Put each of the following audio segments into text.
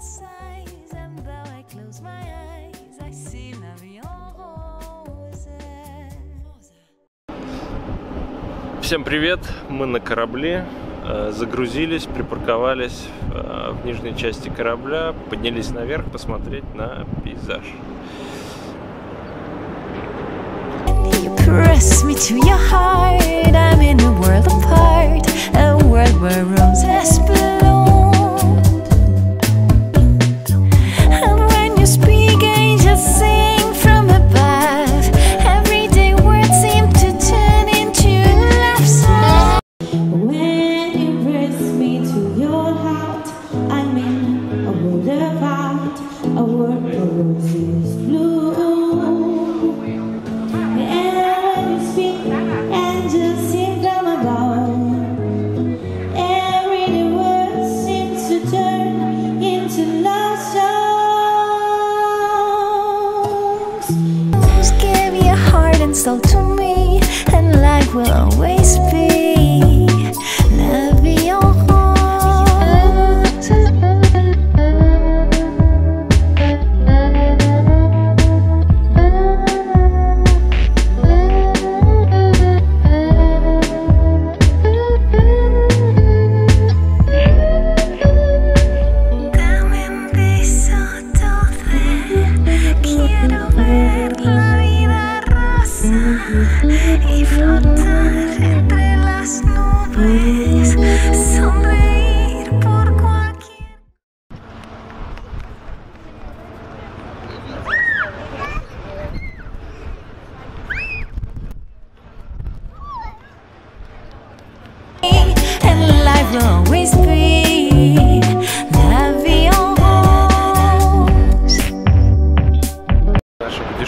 sighs, and though I close my eyes, I see la vie en rose. Всем привет! Мы на корабле, э, загрузились, припарковались э, в нижней части корабля, поднялись наверх посмотреть на пейзаж. Press me to your heart. I'm in a world apart, a world where roses bloom. Songs. Give your heart and soul to me, and life will always be la vida rosa y flotar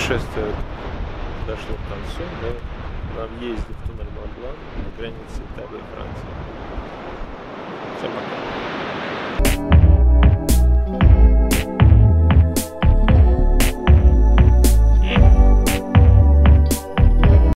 путешествие подошло к концу. Мы на въезде в туннель Монблан на границе Италии и Франции. Всем пока.